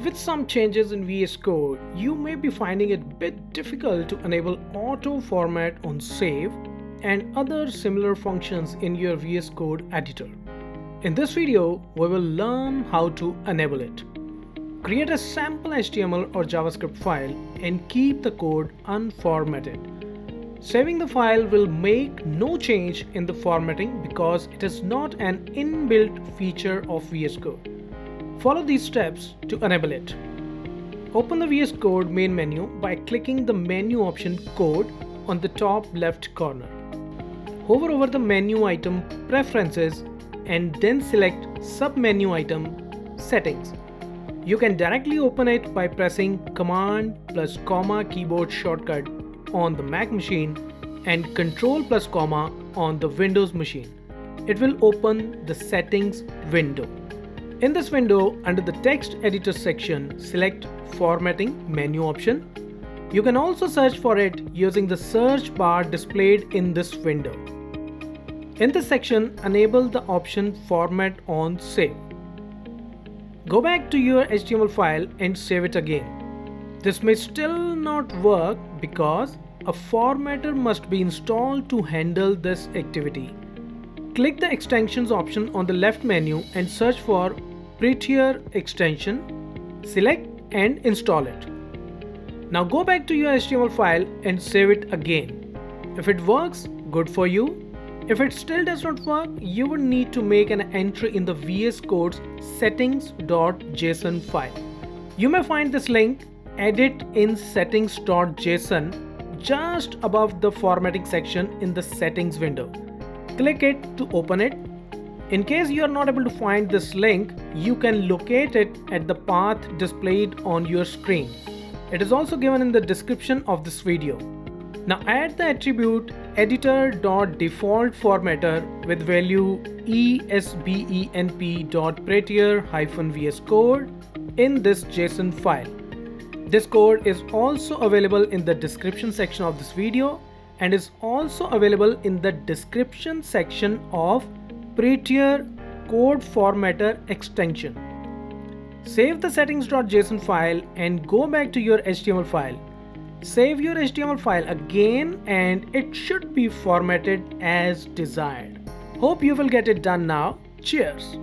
With some changes in VS Code, you may be finding it a bit difficult to enable auto format on save and other similar functions in your VS Code editor. In this video, we will learn how to enable it. Create a sample HTML or JavaScript file and keep the code unformatted. Saving the file will make no change in the formatting because it is not an inbuilt feature of VS Code. Follow these steps to enable it. Open the VS Code main menu by clicking the menu option Code on the top left corner. Hover over the menu item Preferences and then select sub-menu item Settings. You can directly open it by pressing Command plus comma keyboard shortcut on the Mac machine and Control plus comma on the Windows machine. It will open the settings window. In this window, under the text editor section, select formatting menu option. You can also search for it using the search bar displayed in this window. In this section, enable the option format on save. Go back to your HTML file and save it again. This may still not work because a formatter must be installed to handle this activity. Click the extensions option on the left menu and search for Prettier extension. Select and install it. Now go back to your HTML file and save it again. If it works, good for you. If it still does not work, you would need to make an entry in the VS Code's settings.json file. You may find this link edit in settings.json just above the formatting section in the settings window. Click it to open it. In case you are not able to find this link, you can locate it at the path displayed on your screen. It is also given in the description of this video. Now add the attribute editor.defaultFormatter with value esbenp.prettier-vscode in this JSON file. This code is also available in the description section of this video and is also available in the description section of Prettier Code Formatter extension. Save the settings.json file and go back to your HTML file. Save your HTML file again and it should be formatted as desired. Hope you will get it done now. Cheers!